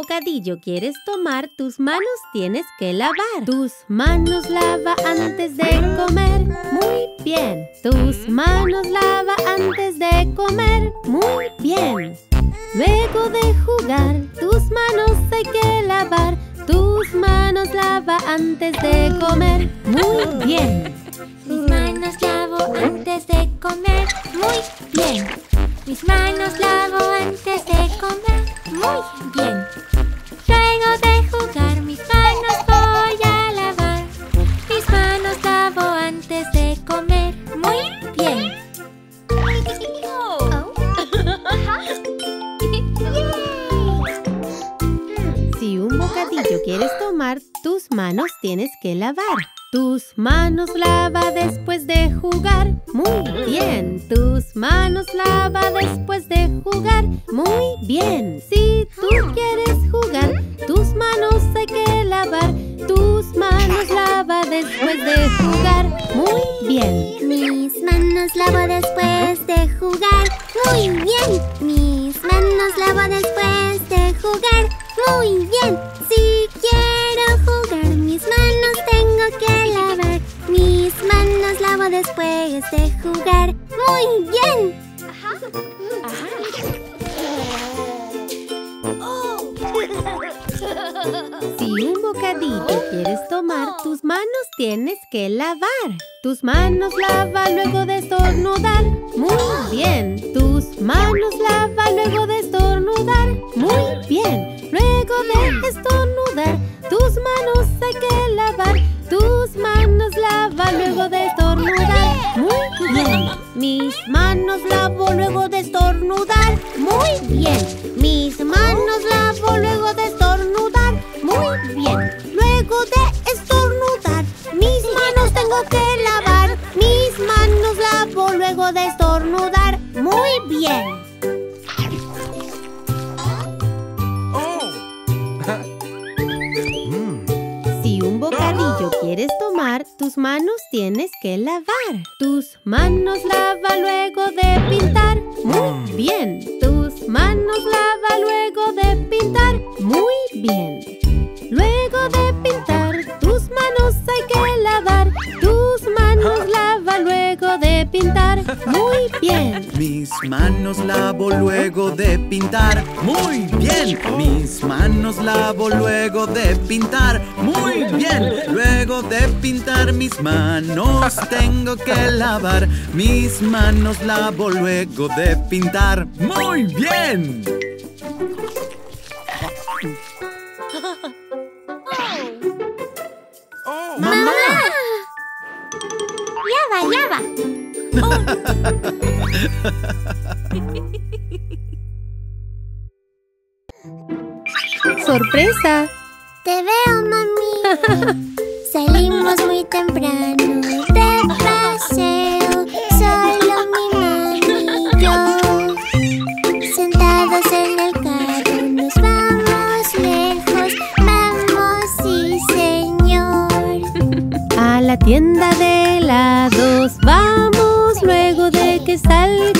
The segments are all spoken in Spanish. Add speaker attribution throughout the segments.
Speaker 1: bocadillo quieres tomar, tus manos tienes que lavar. Tus manos lava antes de comer. Muy bien. Tus manos lava antes de comer. Muy bien. Luego de jugar, tus manos hay que lavar. Tus manos lava antes de comer. Muy bien.
Speaker 2: Mis manos lavo antes de comer. Muy bien. Mis manos lavo antes de comer. Muy bien. Luego de jugar, mis manos voy a lavar. Mis manos lavo antes de comer. Muy bien.
Speaker 1: Si un bocadillo quieres tomar, tus manos tienes que lavar. Tus manos lava después de jugar. Muy bien. Tus manos lava después de jugar. Muy bien. Si tú quieres jugar, tus manos hay que lavar. Tus manos lava después de jugar. Muy bien.
Speaker 2: Mis manos lavo después de jugar. Muy bien. Mis manos lavo después de jugar. Muy bien. Si después de jugar. Muy bien.
Speaker 1: Si un bocadillo quieres tomar, tus manos tienes que lavar. Tus manos lava luego de estornudar. Muy bien. Tus manos lava luego de estornudar. Muy bien. Luego de estornudar, tus manos hay que luego de estornudar. Muy bien. Mis manos lavo luego de estornudar. Muy bien. Que lavar. Tus manos lava luego de pintar. Muy bien. Tus manos lava luego de pintar. Muy bien. Luego de pintar, tus manos hay que lavar. Tus manos lava luego de pintar. Muy bien.
Speaker 3: Mis manos lavo luego de pintar. Muy bien. Mis manos lavo luego de pintar. Muy bien. Luego de pintar mis manos tengo que lavar. Mis manos lavo luego de pintar. Muy bien.
Speaker 2: ¡Mamá! Ya va, ya va.
Speaker 1: ¡Sorpresa!
Speaker 2: Te veo, mami. Salimos muy temprano de paseo. Solo mi mami y yo. Sentados en el carro, nos vamos lejos. Vamos, sí, señor.
Speaker 1: A la tienda de helados vamos luego de que salgas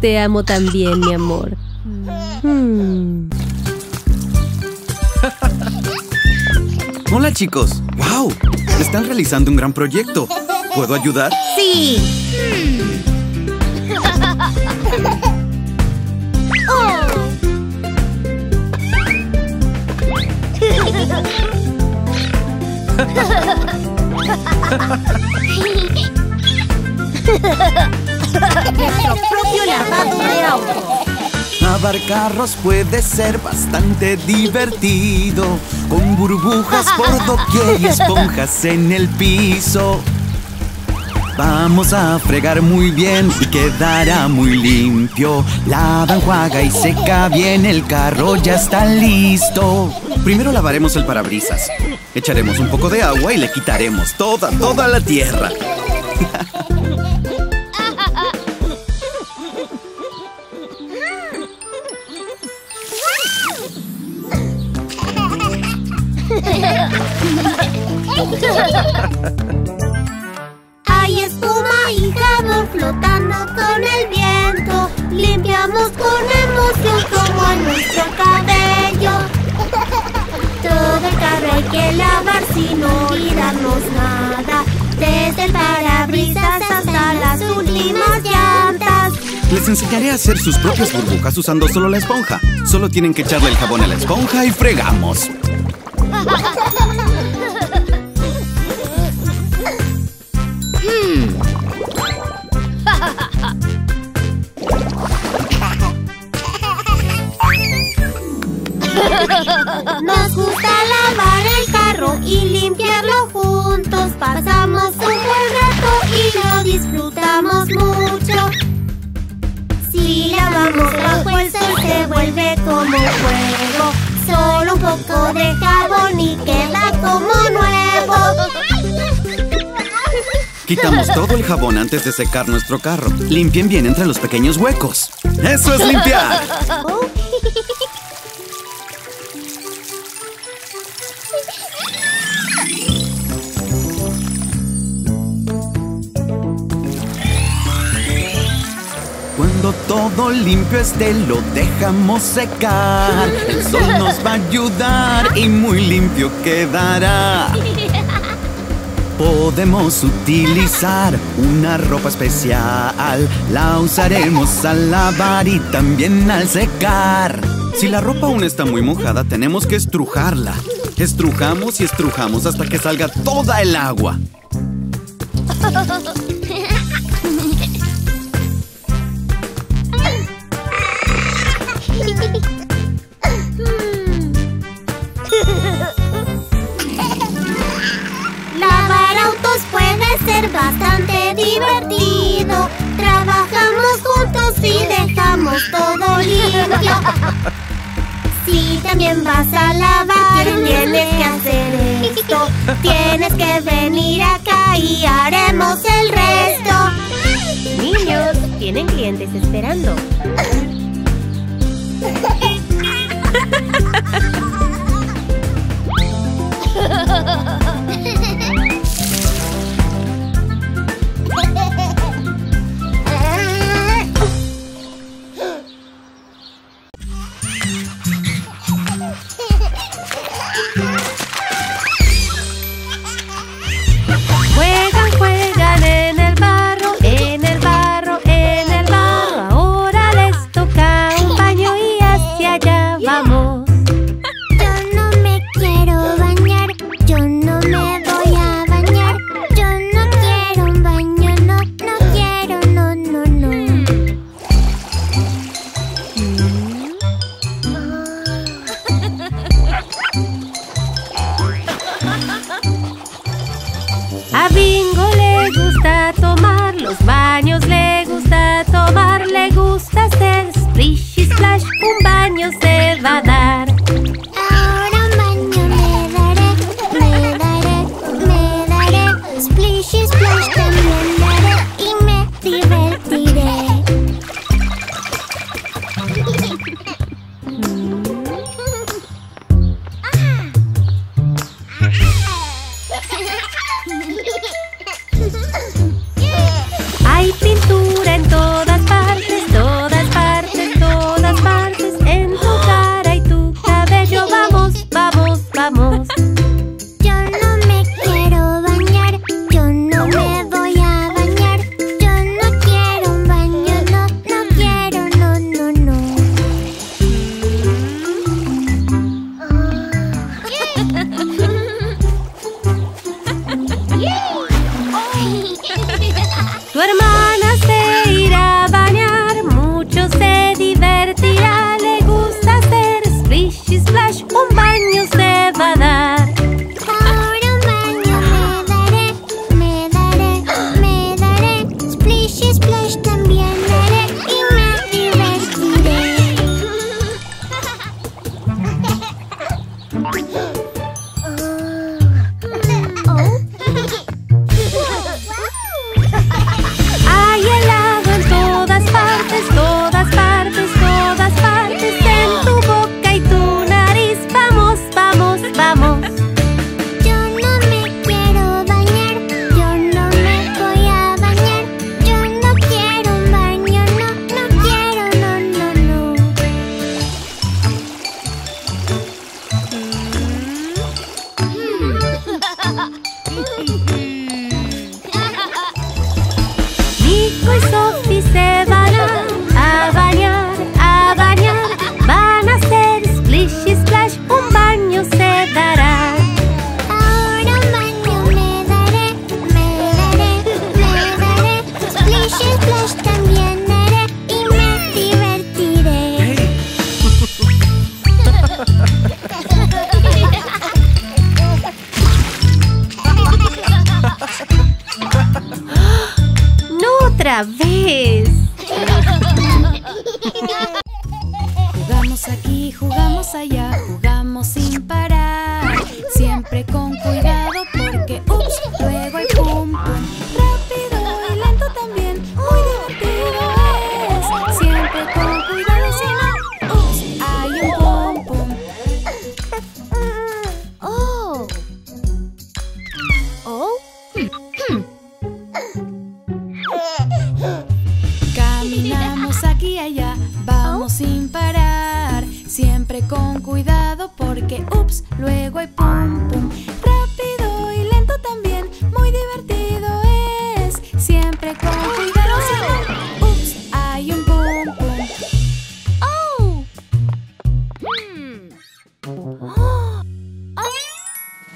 Speaker 2: te amo
Speaker 1: también, mi amor. Hmm.
Speaker 3: Hola chicos. ¡Wow! Están realizando un gran proyecto. ¿Puedo ayudar?
Speaker 1: Sí. Nuestro propio lavado de auto.
Speaker 3: Lavar carros puede ser bastante divertido. Con burbujas por doquier y esponjas en el piso. Vamos a fregar muy bien y quedará muy limpio. Lava, enjuaga y seca bien, el carro ya está listo. Primero lavaremos el parabrisas. Echaremos un poco de agua y le quitaremos toda, toda la tierra.
Speaker 2: Hay espuma y jabón flotando con el viento. Limpiamos con emoción como nuestro cabello. Todo el carro hay que lavar sin olvidarnos nada. Desde el parabrisas hasta las últimas llantas.
Speaker 3: Les enseñaré a hacer sus propias burbujas usando solo la esponja. Solo tienen que echarle el jabón a la esponja y fregamos.
Speaker 2: de jabón y queda como nuevo.
Speaker 3: Quitamos todo el jabón antes de secar nuestro carro. Limpien bien entre los pequeños huecos. ¡Eso es limpiar! Cuando todo limpio esté, lo dejamos secar. El sol nos va a ayudar y muy limpio quedará. Podemos utilizar una ropa especial. La usaremos al lavar y también al secar. Si la ropa aún está muy mojada, tenemos que estrujarla. Estrujamos y estrujamos hasta que salga toda el agua.
Speaker 2: Divertido. Trabajamos juntos y dejamos todo limpio. Si también vas a lavar, tienes que hacer esto. Tienes que venir acá y haremos el resto.
Speaker 1: Niños, tienen clientes esperando. Hey!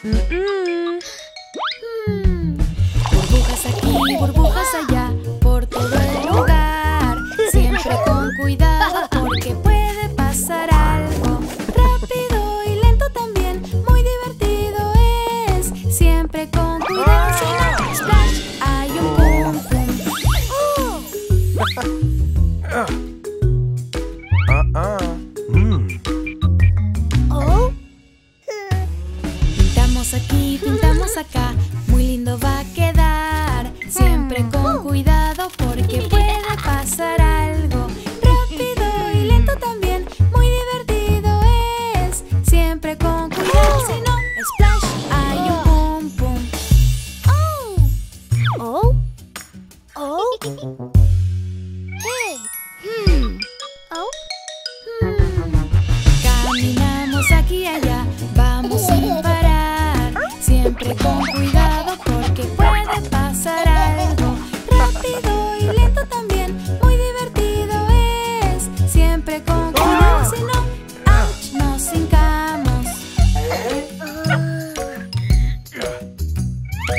Speaker 1: Mm-mm.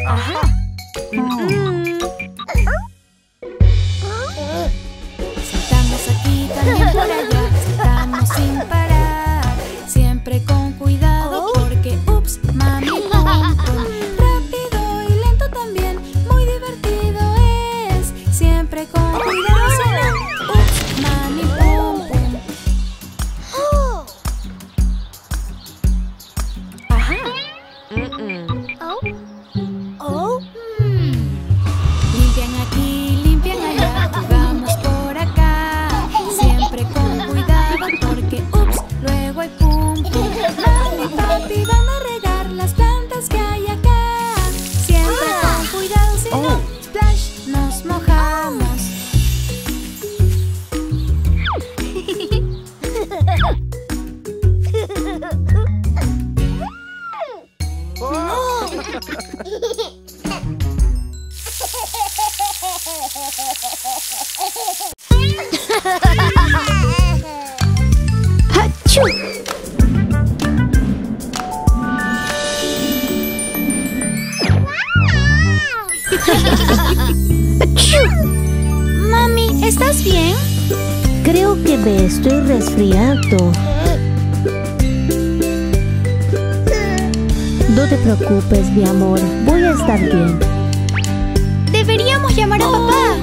Speaker 1: Aha. Mm. Mami, ¿estás bien? Creo que me estoy resfriando. No te
Speaker 2: preocupes, mi amor. Voy a estar bien.
Speaker 4: Deberíamos llamar a papá.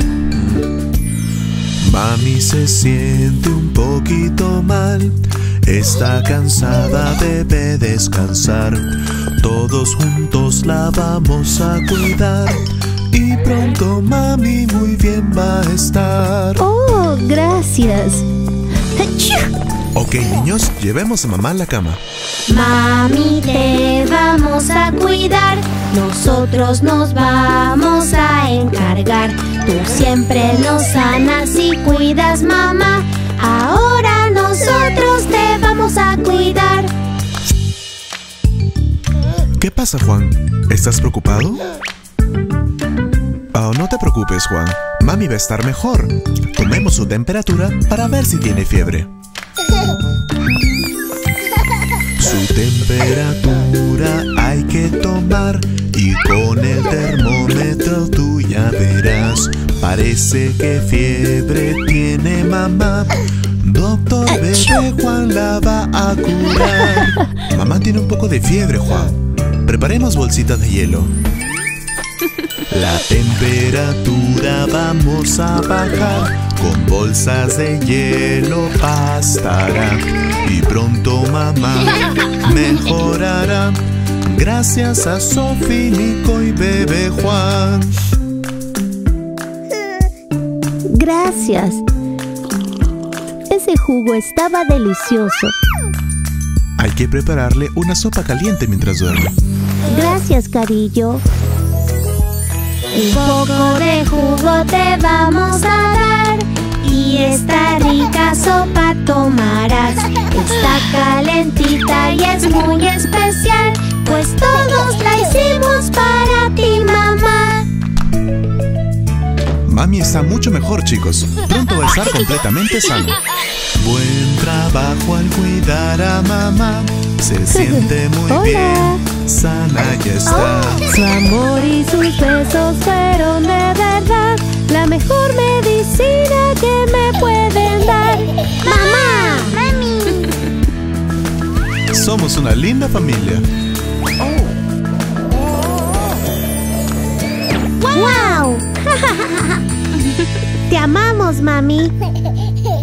Speaker 4: Mami se siente un poquito mal. Está cansada, debe descansar. Todos juntos la vamos a cuidar. Pronto mami muy bien va a estar.
Speaker 1: Oh, gracias.
Speaker 4: Ok, niños, llevemos a mamá a la cama.
Speaker 2: Mami, te vamos a cuidar. Nosotros nos vamos a encargar. Tú siempre nos sanas y cuidas, mamá. Ahora nosotros te vamos a cuidar.
Speaker 4: ¿Qué pasa, Juan? ¿Estás preocupado? No te preocupes, Juan. Mami va a estar mejor. Tomemos su temperatura para ver si tiene fiebre. Su temperatura hay que tomar y con el termómetro tú ya verás. Parece que fiebre tiene mamá. Doctor bebé Juan la va a curar. Mamá tiene un poco de fiebre, Juan. Preparemos bolsitas de hielo. La temperatura vamos a bajar con bolsas de hielo bastará y pronto mamá mejorará gracias a Sofi, Nico y bebé Juan.
Speaker 1: Gracias. Ese jugo estaba delicioso.
Speaker 4: Hay que prepararle una sopa caliente mientras duerme.
Speaker 1: Gracias, carillo.
Speaker 2: Un poco de jugo te vamos a dar y esta rica sopa tomarás. Está calentita y es muy especial, pues todos la hicimos para ti, mamá.
Speaker 4: Mami está mucho mejor, chicos. Pronto va a estar completamente sano. Buen trabajo al cuidar a mamá. Se siente muy
Speaker 1: Hola.
Speaker 4: bien. Sana ya está.
Speaker 1: Su amor y sus besos fueron de verdad la mejor medicina que me pueden dar.
Speaker 2: ¡Mamá! ¡Mami!
Speaker 4: Somos una linda familia.
Speaker 1: ¡Wow! Te amamos, mami.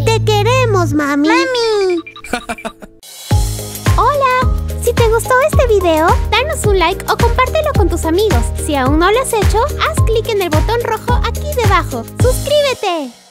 Speaker 1: Te queremos, mami.
Speaker 2: ¡Mami!
Speaker 1: Te gustó este video, danos un like o compártelo con tus amigos. Si aún no lo has hecho, haz clic en el botón rojo aquí debajo. ¡Suscríbete!